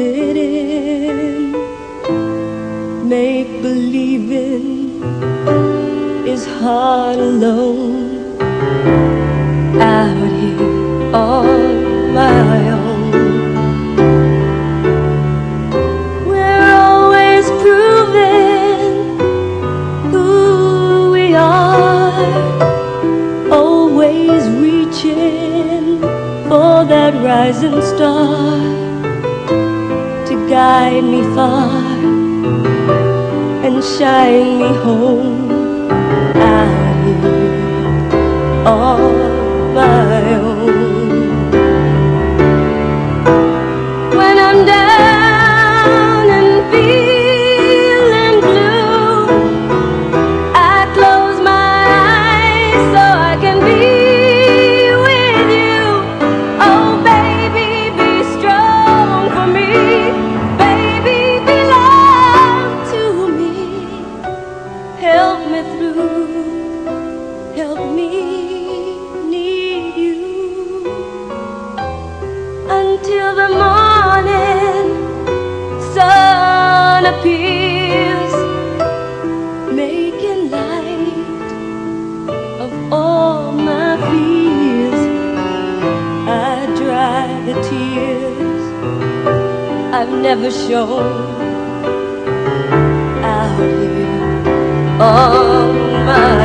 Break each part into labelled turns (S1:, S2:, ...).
S1: fit in. Make believing is hard alone. Out here on my own. We're always proving who we are. Always reaching for that rising star guide me far and shine me home Through, help me need you. Until the morning sun appears, making light of all my fears. I dry the tears I've never shown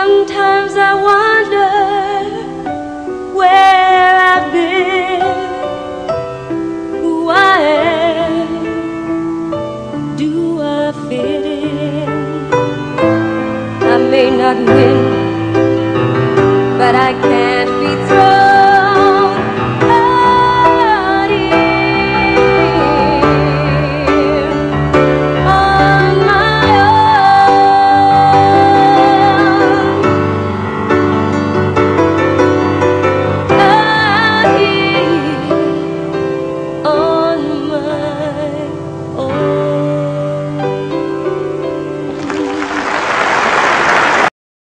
S1: Sometimes I wonder where I've been, who I am, do I fit in? I may not win.